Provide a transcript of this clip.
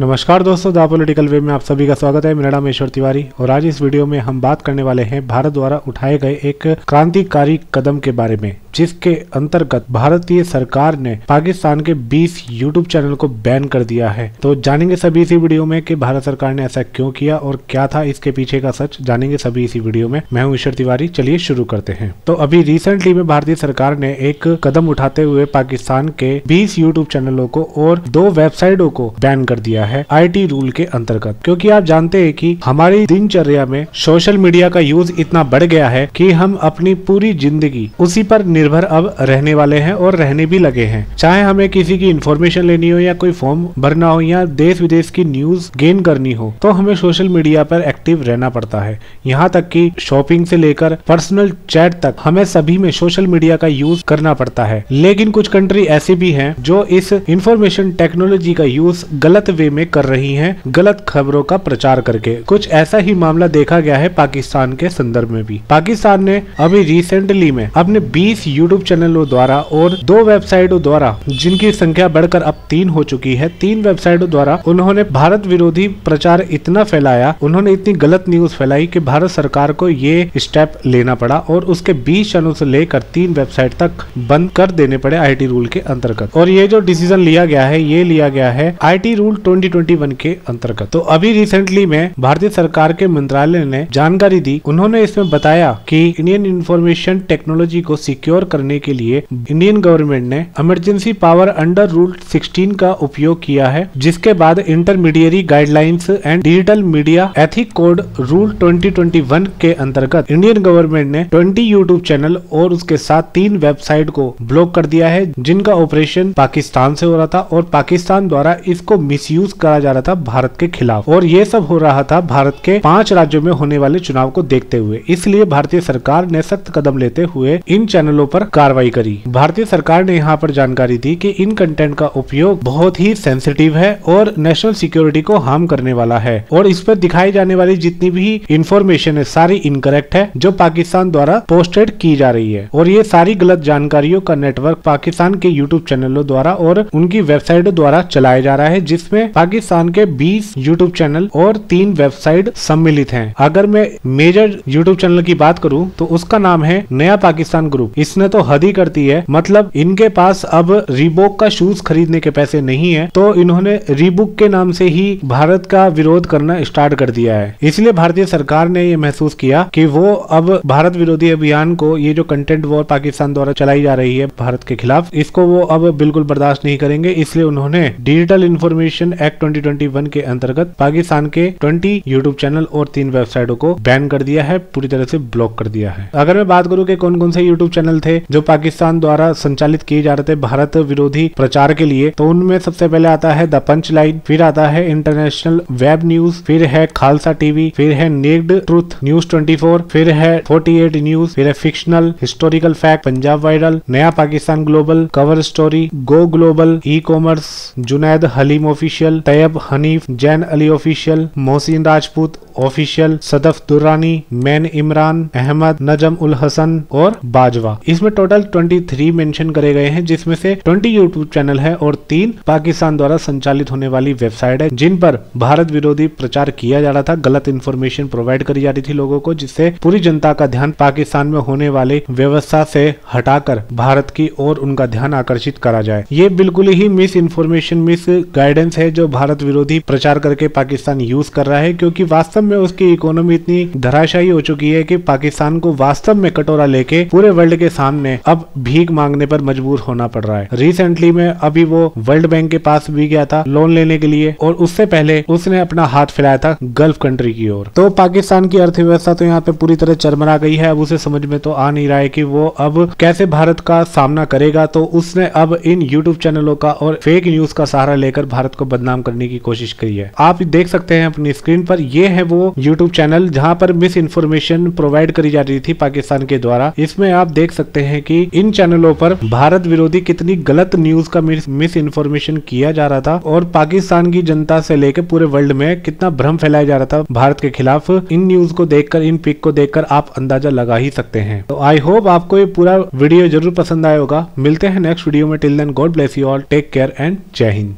नमस्कार दोस्तों, the political web में आप सभी का स्वागत है। मेरा नाम ईश्वर तिवारी और आज इस वीडियो में हम बात करने वाले हैं भारत द्वारा उठाए गए एक क्रांतिकारी कदम के बारे में, जिसके अंतर्गत भारतीय सरकार ने पाकिस्तान के 20 यूट्यूब चैनल को बैन कर दिया है। तो जानेंगे सभी इसी वीडियो में कि भारत सरकार ने ऐसा क्यों किया और क्या था इसके पीछे का सच, जानेंगे सभी इसी वीडियो में। मैं हूँ ईश्वर तिवारी, चलिए शुरू करते हैं। तो अभी रिसेंटली में भारतीय सरकार ने एक कदम उठाते हुए पाकिस्तान के बीस यूट्यूब चैनलों को और दो वेबसाइटों को बैन कर दिया है आईटी रूल के अंतर्गत। क्योंकि आप जानते हैं कि हमारी दिनचर्या में सोशल मीडिया का यूज़ इतना बढ़ गया है कि हम अपनी पूरी ज़िंदगी उसी पर निर्भर अब रहने वाले हैं और रहने भी लगे हैं। चाहे हमें किसी की इन्फॉर्मेशन लेनी हो या कोई फॉर्म भरना हो या देश विदेश की न्यूज़ गेन करनी हो तो हमें सोशल मीडिया पर एक्टिव रहना पड़ता है। यहाँ तक कि शॉपिंग से लेकर पर्सनल चैट तक हमें सभी में सोशल मीडिया का यूज़ करना पड़ता है। लेकिन कुछ कंट्री ऐसी भी हैं जो इस इंफॉर्मेशन टेक्नोलॉजी का यूज़ गलत वे में कर रही हैं, गलत खबरों का प्रचार करके। कुछ ऐसा ही मामला देखा गया है पाकिस्तान के संदर्भ में भी। पाकिस्तान ने अभी रिसेंटली में अपने 20 यूट्यूब चैनलों द्वारा और दो वेबसाइटों द्वारा, जिनकी संख्या बढ़कर अब तीन हो चुकी है, तीन वेबसाइटों द्वारा उन्होंने भारत विरोधी प्रचार इतना फैलाया, उन्होंने इतनी गलत न्यूज़ फैलाई कि भारत सरकार को ये स्टेप लेना पड़ा और उसके बीस चैनल से लेकर तीन वेबसाइट तक बंद कर देने पड़े आईटी रूल के अंतर्गत। और ये जो डिसीज़न लिया गया है, ये लिया गया है आईटी रूल ट्वेंटी के अंतर्गत। तो अभी रिसेंटली में भारतीय सरकार के मंत्रालय ने जानकारी दी। उन्होंने इसमें बताया कि इंडियन इंफॉर्मेशन टेक्नोलॉजी को सिक्योर करने के लिए इंडियन गवर्नमेंट ने इमरजेंसी पावर अंडर रूल 16 का उपयोग किया है, जिसके बाद intermediary guidelines and digital media ethic code rule 2021 के अंतर्गत इंडियन गवर्नमेंट ने 20 यूट्यूब चैनल और उसके साथ तीन वेबसाइट को ब्लॉक कर दिया है, जिनका ऑपरेशन पाकिस्तान से हो रहा था और पाकिस्तान द्वारा इसको मिसयूज करा जा रहा था भारत के खिलाफ। और ये सब हो रहा था भारत के पाँच राज्यों में होने वाले चुनाव को देखते हुए। इसलिए भारतीय सरकार ने सख्त कदम लेते हुए इन चैनलों पर कार्रवाई करी। भारतीय सरकार ने यहाँ पर जानकारी दी कि इन कंटेंट का उपयोग बहुत ही सेंसिटिव है और नेशनल सिक्योरिटी को हार्म करने वाला है। और इस पर दिखाई जाने वाली जितनी भी इंफॉर्मेशन है, सारी इनकरेक्ट है, जो पाकिस्तान द्वारा पोस्टेड की जा रही है। और ये सारी गलत जानकारियों का नेटवर्क पाकिस्तान के यूट्यूब चैनलों द्वारा और उनकी वेबसाइट द्वारा चलाया जा रहा है, जिसमें पाकिस्तान के 20 यूट्यूब चैनल और तीन वेबसाइट सम्मिलित हैं। अगर मैं मेजर यूट्यूब चैनल की बात करूँ तो उसका नाम है नया पाकिस्तान ग्रुप इसने तो हद ही करती है। मतलब इनके पास अब रिबोक का शूज़ खरीदने के पैसे नहीं है तो इन्होंने रिबुक के नाम से ही भारत का विरोध करना स्टार्ट कर दिया है। इसलिए भारतीय सरकार ने ये महसूस किया कि वो अब भारत विरोधी अभियान को, ये जो कंटेंट वॉर पाकिस्तान द्वारा चलाई जा रही है भारत के खिलाफ, इसको वो अब बिल्कुल बर्दाश्त नहीं करेंगे। इसलिए उन्होंने डिजिटल इन्फॉर्मेशन एक्ट 2021 के अंतर्गत पाकिस्तान के 20 यूट्यूब चैनल और तीन वेबसाइटों को बैन कर दिया है, पूरी तरह से ब्लॉक कर दिया है। अगर मैं बात करूँ कि कौन कौन से यूट्यूब चैनल थे जो पाकिस्तान द्वारा संचालित किए जा रहे थे भारत विरोधी प्रचार के लिए तो उनमें सबसे पहले आता है द पंच लाइन फिर आता है इंटरनेशनल वेब न्यूज़ फिर है खालसा टीवी फिर है नेक्ड ट्रूथ न्यूज़ 24 फिर है 48 न्यूज़ फिर है fictional historical fact Punjab viral नया Pakistan global cover story go global e commerce Junaid Haleem official Tayyab Hanif, Zain Ali official, Mohsin Rajput official, Sadaf Durrani man Imran, Ahmad, Najam ul Hasan और बाजवा। इसमें total 23 mention करे गए हैं, जिसमें से 20 YouTube channel है और तीन पाकिस्तान द्वारा संचालित होने वाली वेबसाइट है, जिन पर भारत विरोधी प्रचार किया जा रहा था। गलत इन्फॉर्मेशन प्रोवाइड करी जा रही थी लोगों को, जिससे पूरी जनता का ध्यान पाकिस्तान में होने वाले व्यवस्था से हटाकर भारत की ओर उनका ध्यान आकर्षित करा जाए। ये बिल्कुल ही मिस इन्फॉर्मेशन मिस गाइडेंस है, जो भारत विरोधी प्रचार करके पाकिस्तान यूज़ कर रहा है, क्योंकि वास्तव में उसकी इकोनॉमी इतनी धराशायी हो चुकी है कि पाकिस्तान को वास्तव में कटोरा लेके पूरे वर्ल्ड के सामने अब भीख मांगने पर मजबूर होना पड़ रहा है। रिसेंटली में अभी वो वर्ल्ड बैंक के पास भी गया था लोन लेने के लिए, और उससे पहले उसने अपना हाथ फैलाया था गल्फ कंट्री की ओर। तो पाकिस्तान की अर्थव्यवस्था तो यहाँ पे पूरी तरह चरमरा गई है, अब उसे समझ में तो आ नहीं रहा है कि वो अब कैसे भारत का सामना करेगा। तो उसने अब इन यूट्यूब चैनलों का और फेक न्यूज़ का सहारा लेकर भारत को बदनाम करने की कोशिश करी है। आप देख सकते हैं अपनी स्क्रीन पर, ये है वो यूट्यूब चैनल जहाँ पर मिस इन्फॉर्मेशन प्रोवाइड करी जा रही थी पाकिस्तान के द्वारा। इसमें आप देख सकते हैं कि इन चैनलों पर भारत विरोधी कितनी गलत न्यूज़ का मिस इन्फॉर्मेशन किया जा रहा था और पाकिस्तान की जनता से लेकर पूरे वर्ल्ड में कितना भ्रम फैलाया जा रहा था। भारत के खिलाफ इन न्यूज़ को देखकर, इन पिक को देखकर आप अंदाज़ा लगा ही सकते हैं। तो आई होप आपको ये पूरा वीडियो ज़रूर पसंद आया होगा। मिलते हैं नेक्स्ट वीडियो में। Till then God bless you all take care and Jai Hind